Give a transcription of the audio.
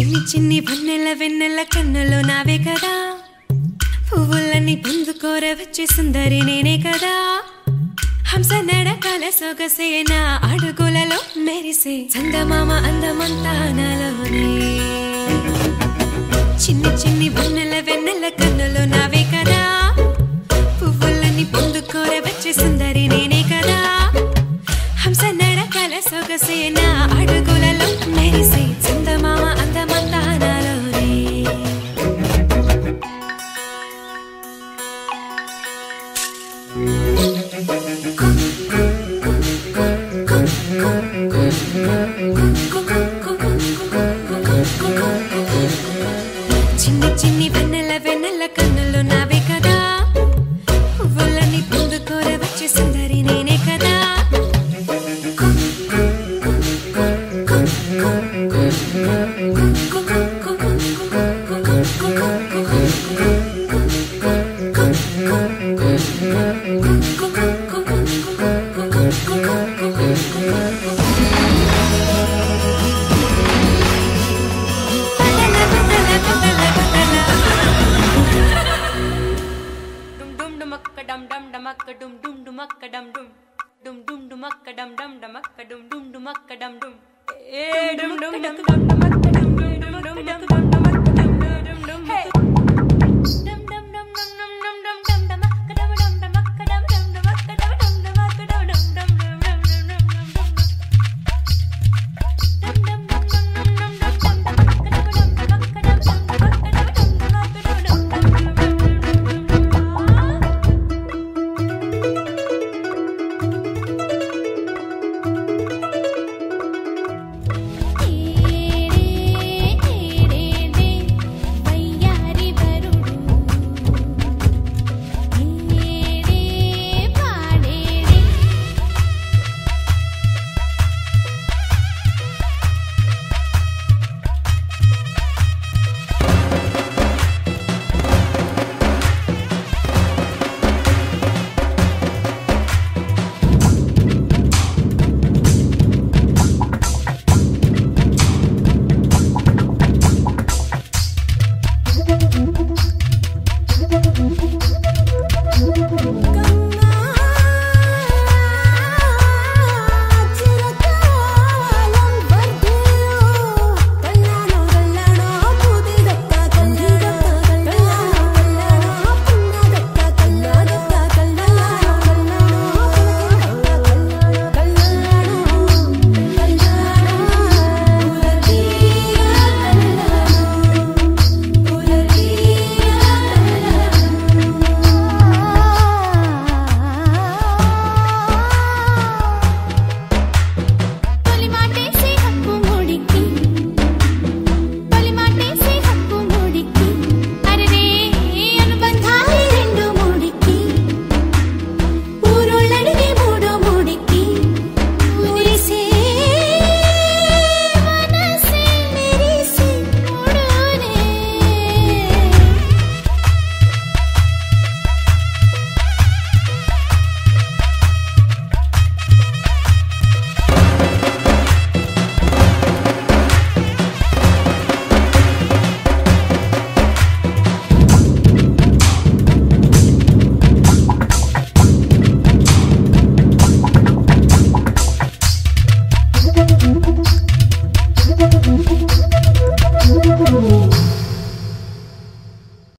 చిన్ని చిన్ని పన్నెల వెన్నెల కన్నులు నావే కదా. పువ్వులన్నీ పొందుకోర వచ్చే సుందరి నేనే కదా. హంస నడకాల సొగసేనా అడుగులలో మెరిసే. చందమామ అందమంతా చిన్ని చిన్ని వెన్నెల వెన్నెల కన్నులు నావే కదా పువ్వులని పొందుకోర వచ్చే సుందరి నేనే కదా Thank you. Dum dumakka dum dum dumakka dum dum. Dum dum dumakka dum dum dumakka dum dum dumakka dum dum. Eh dum dum dum dum dumakka dum dum dum dum dum